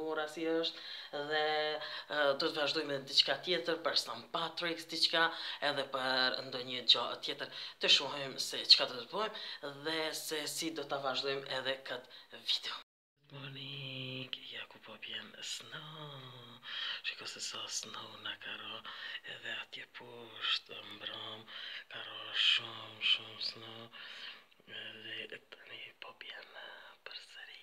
Bora si është dhe do të vazhdoj me diçka tjetër për St. Patrick's diçka edhe për ndonjë gjë tjetër të shohim se çka do të bëjmë dhe se si do ta vazhdojmë edhe këtë video. Morning, ja ku po bjen snow Shiko se sa snow na ka ra edhe atje poshtë mbram ka ra shumë shumë snow edhe tani po bjen përsëri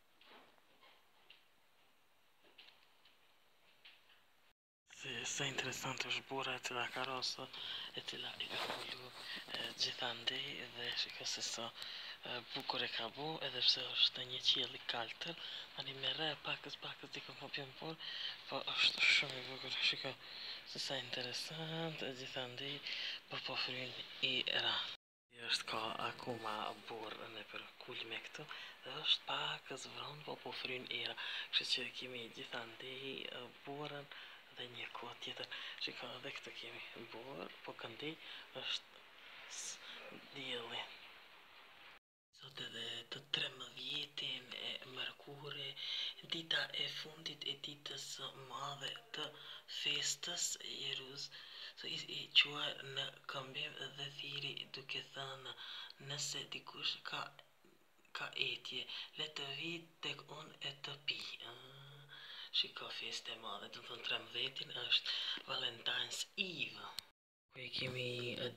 Se sa interesant është bora e cila ka ra sot, e cila i ka mbulu gjithandej dhe shiko se sa bukur e ka bu, edhe pse është në një qiell i kaltër, ani me re pakës pakës diku po bjen bor, po është shumë i bukur, shiko se sa interesant, gjithandej po po fryn era. Është ka akoma borë nëpër kulme këtu dhe është pakëz vron po po fryn era. Kështu që kemi gjithandej borën dhe një kohë tjetër. Shiko edhe këtu kemi borë po këndej është dielli. Sot edhe të trembëdhjetin e mërkurë, dita e fundit e ditës së madhe të festës, Jezusi u çua në këmbë dhe thirri duke thënë, Nëse dikush ka ka etje, le të vijë tek unë e të pijë. Ëh, shiko festë e madhe, do të thotë trembëdhjetin është Valentine's Eve. ku e kemi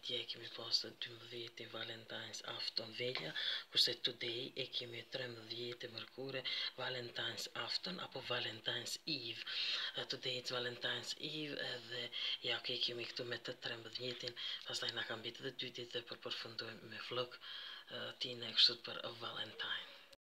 dje e kemi pas të 12 Valentine's Afton Vilja, kurse today e kemi 13 e mërkurë Valentine's Afton apo Valentine's Eve. Today it's Valentine's Eve edhe ja ku e kemi këtu me të 13-in, pastaj na ka mbetë edhe 2 ditë dhe po përfundojmë me vlog tine kështu për Valentine.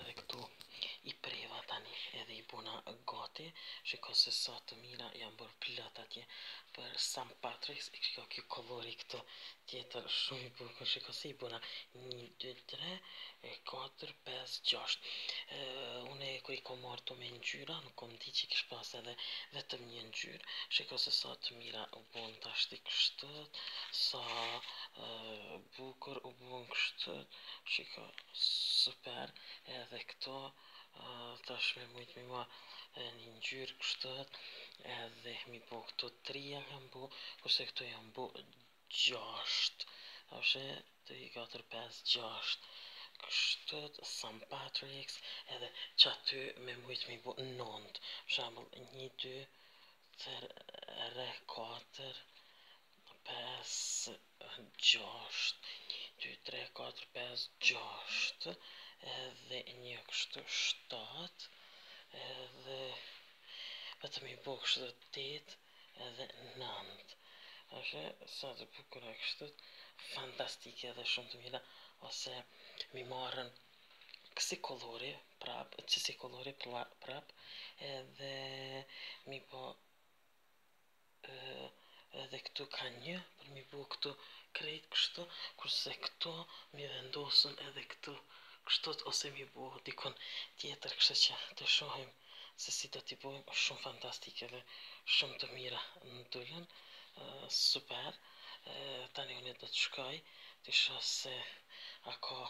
Edhe këtu i preva tani edhe i bona gati shiko se sa të mira janë bërë plot atje për St. Patrick's shiko ky kollori këtu tjetër shumë i bukur shiko si i bona 1 2 3 e 4 5 6 unë kur i kam marrë to me ngjyra nuk kam di që kish pas edhe vetëm një ngjyrë shiko se sa të mira u bën tash kështu sa bukur u bën kështu Shiko, super, edhe këto tash me mujtë me i ba një ngjyrë kështët, edhe me i bo këto tri i kam bu, kurse këto jam bu gjasht, ashe, të i katër, pes, gjasht, kështët, St. Patrick's, edhe qaty me mujtë me bu nëntë, shembull, një, dy, tre, katër, pes, gjashtë, një, dy, tre, katër, pesë, gjashtë, edhe një kështu shtatë, edhe vetëm mi bo kështu dhe tetë, edhe nëntë. Ashe, sa të bukura kështu, fantastike dhe shumë të mira, ose mi marrën kësi kolori prap, qësi kolori prap, edhe mi po edhe këtu ka një për mi bu këtu krejt kështu kurse këtu mi vendosën edhe këtu kështu ose mi bu dikon tjetër kështu që të shohim se si do t'i bojmë është shumë fantastike dhe shumë të mira na dolën super tani unë do të shkoj të shoh se a ka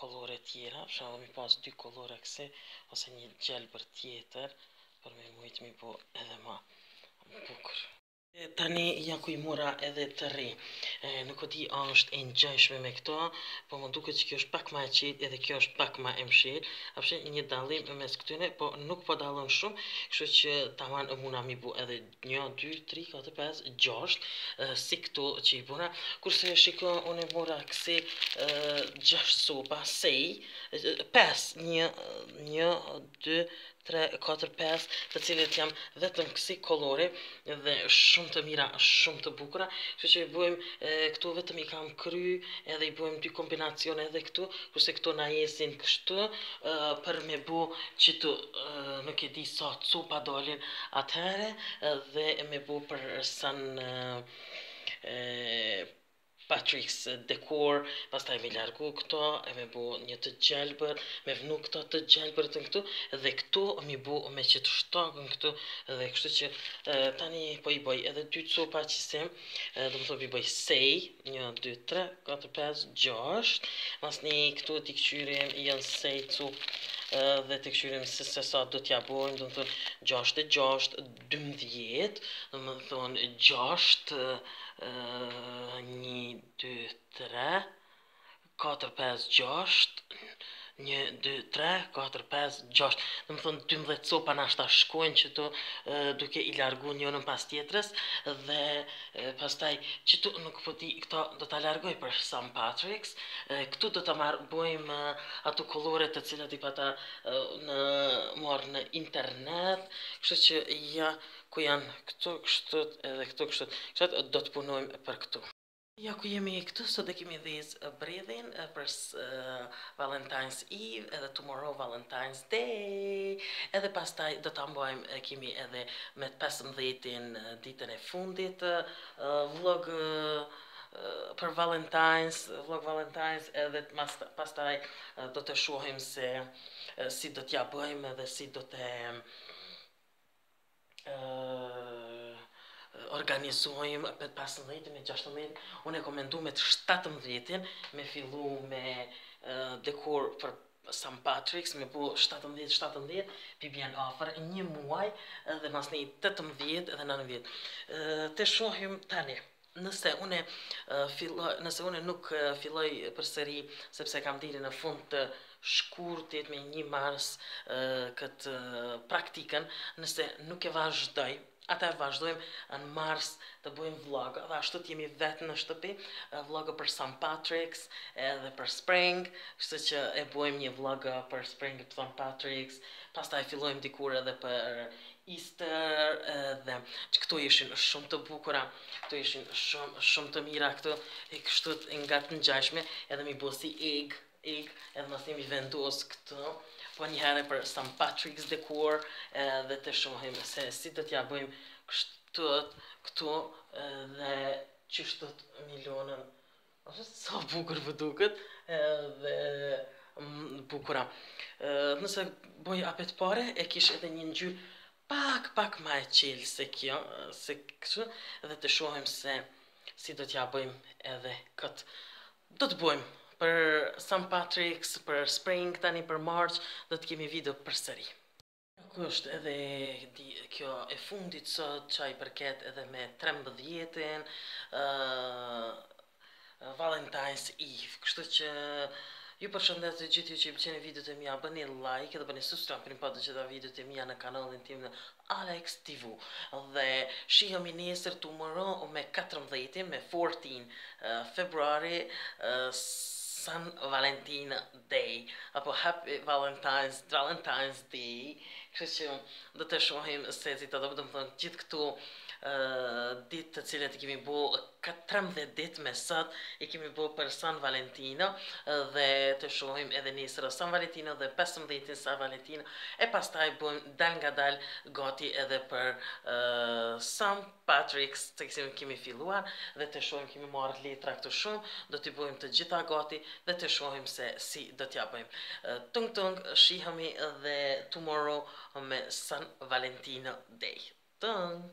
kolore tjera, shumë mi pas dy kolore kësi, ose një gjelbër tjetër, Për me mujtë mi bo edhe ma bukur. Tani ja ku i mora edhe të ri. Nuk e di a është e ngjashme me këto, po më duket që kjo është pak më e qelë edhe kjo është pak më e mshelë. Ka pse një dallim mes këtyre, po nuk po dallon shumë, kështu që tamam muna mi bu edhe 1 2 3 4 5 6 si këto që i bëra. Kurse shiko unë i mora kësi 6 copa, jo 5 1 dy, tre, katër, pesë, të cilat janë vetëm kësi kolori dhe shumë të mira, shumë të bukura, këto që i bujmë këtu vetëm i kam kry edhe i bujmë dy kombinacione edhe këtu, kurse këtu na jesin kështu për me bu qëtu nuk e di sa copa dalin atëhere dhe me bu për sën Patrick's dekor pastaj me largu këto e me bo një të gjelbër me vnu këto të gjelbërtën këtu dhe këtu mi bo me qëtë shtagën këtu dhe kështu që tani po i bëj edhe dy copa që se domethënë i bëj sej një, dy, tre, katër, pes, gjasht mas një këtu t'i këqyrim janë sa copë dhe t'i këqyrim se se sa do t'ja bojmë domethënë gjasht e gjasht dymbëdhjetë, domethënë gjashtë, një, dy, tre, katër, pesë, gjashtë, një, dy, tre, katër, pesë, gjashtë, domethënë 12 copa ndoshta shkojnë qëtu duke i largu njënën pas tjetrës dhe pastaj qëtu nuk po di këto do t'i largoj për Saint Patrick's këtu do t'i mbarojmë ato kolore të cilat i pata marrë në internet, kështu që ja ku janë këtu kështu edhe këtu kështu. Kështu do të punojmë për këtu. Ja ku jemi këtu, sot e kemi dhezë bredhin për Valentine's Eve edhe tomorrow Valentine's Day. Edhe pastaj do ta mbajmë e kemi edhe me 15-ën ditën e fundit vlog për Valentine's, vlog Valentine's edhe pastaj do të shohim se si do t'ja bëjmë edhe si do të organizojmë për 15-ën me 16 unë e komendu me të 17 me fillu me dekor për St. Patrick's me bu 17-17 pi bjen afer një muaj edhe masnej 18 edhe 19 të shohim tani Nëse unë filloj, nëse unë nuk filloj përsëri sepse kam deri në fund të shkurtit me një mars këtë praktikën, nëse nuk e vazhdoj, atëherë vazhdojmë në mars të bëjmë vlog, dhe ashtu të jemi vetë në shtëpi, vlog për St. Patrick's edhe për Spring, kështu që e bëjmë një vlog për Spring e St. Patrick's, pastaj fillojmë dikur edhe për Easter edhe qëkëto ishin shumë të bukura, këtu ishin shumë, shumë të mira këto, e kështu nga të ngjashme, edhe mi bo si egg, egg, edhe masnej mi vendos këto, po një herë për St. Patrick's Decor, edhe të shohim se si do t'ja bëjmë kështu, këtu, dhe qështu milionën, Sa bukur po duket dhe bukura. Nëse bëj apet pare e kish edhe një ngjyrë pak pak ma e çelë se kjo, se kështu dhe të shohim se si do t'ja bëjmë edhe këtë. Do të bëjmë për San Patrick's, për Spring tani për March do të kemi video përsëri. Kjo është edhe kjo e fundit sot që i përket edhe me 13-ën Valentine's Eve. Kështu që ju përshëndes të gjithë ju që i pëlqeni videot e mia, bëni like dhe bëni subscribe për me i pa të gjitha videot e mia në kanalin tim në Alex TV. Dhe shihemi nesër tomorrow me 14-ën, me 14 februari, San Valentina Day apo Happy Valentine's Valentine's Day, kështu që do të shohim se si do domethënë gjithë këto ditë të cilat i kemi bu 13 ditë me sot i kemi bu për San Valentino dhe të shohim edhe nesër San Valentino dhe 15 San Valentino e pastaj bujmë dal nga dal gati edhe për uh, San Patrick's të kemi kemi filluar dhe të shohim kemi marrë letra këtu shumë do t'i bëjmë të gjitha gati dhe të shohim se si do t'ja bëjmë tung tung shihemi dhe tomorrow me San Valentino Day tung